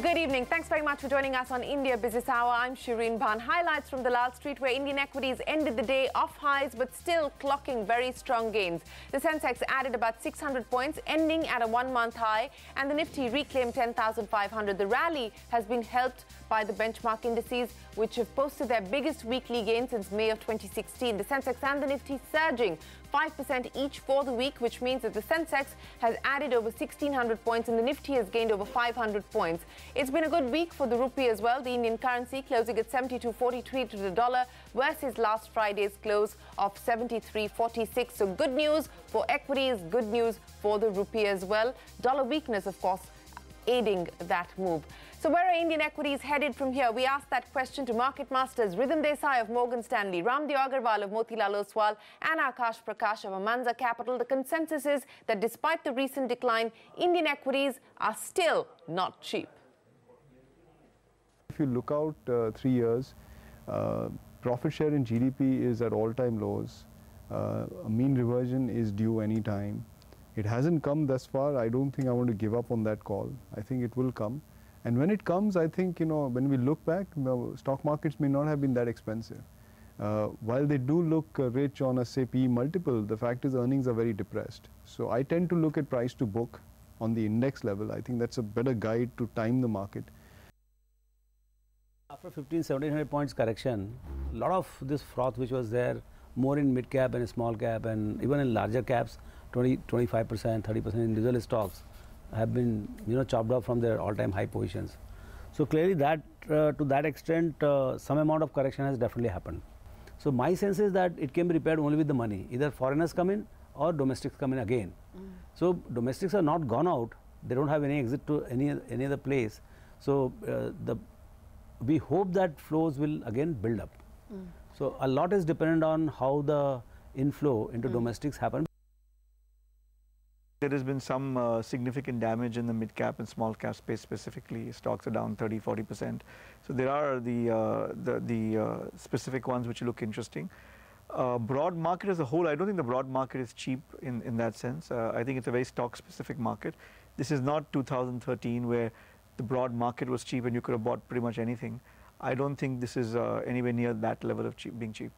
Good evening. Thanks very much for joining us on India Business Hour. I'm Shireen Bhan. Highlights from Dalal Street, where Indian equities ended the day off highs but still clocking very strong gains. The Sensex added about 600 points, ending at a one month high, and the Nifty reclaimed 10,500. The rally has been helped by the benchmark indices, which have posted their biggest weekly gain since May of 2016. The Sensex and the Nifty surging 5% each for the week, which means that the Sensex has added over 1,600 points and the Nifty has gained over 500 points. It's been a good week for the rupee as well. The Indian currency closing at 72.43 to the dollar versus last Friday's close of 73.46. So good news for equities, good news for the rupee as well. Dollar weakness, of course, aiding that move. So where are Indian equities headed from here? We asked that question to market masters Ridham Desai of Morgan Stanley, Raamdeo Agrawal of Motilal Oswal and Akash Prakash of Amansa Capital. The consensus is that despite the recent decline, Indian equities are still not cheap. If you look out uh, three years, uh, profit share in GDP is at all-time lows. Uh, a mean reversion is due any time. It hasn't come thus far. I don't think I want to give up on that call. I think it will come. And when it comes, I think, you know, when we look back, stock markets may not have been that expensive. Uh, while they do look uh, rich on a say PE multiple, the fact is earnings are very depressed. So I tend to look at price to book on the index level. I think that's a better guide to time the market. After 15, 1700 points correction, a lot of this froth which was there, more in mid cap and small cap and even in larger caps, 20, 25%, 30% individual stocks, have been you know chopped off from their all-time high positions. So clearly that uh, to that extent uh, some amount of correction has definitely happened. So my sense is that it can be repaired only with the money. Either foreigners come in or domestics come in again. Mm. So domestics are not gone out. They don't have any exit to any any other place. So uh, the we hope that flows will again build up. Mm. So a lot is dependent on how the inflow into mm. domestics happen. There has been some uh, significant damage in the mid cap and small cap space specifically. Stocks are down 30, 40%. So there are the, uh, the, the uh, specific ones which look interesting. Uh, broad market as a whole, I don't think the broad market is cheap in, in that sense. Uh, I think it's a very stock specific market. This is not 2013 where the broad market was cheap and you could have bought pretty much anything. I don't think this is uh, anywhere near that level of cheap, being cheap.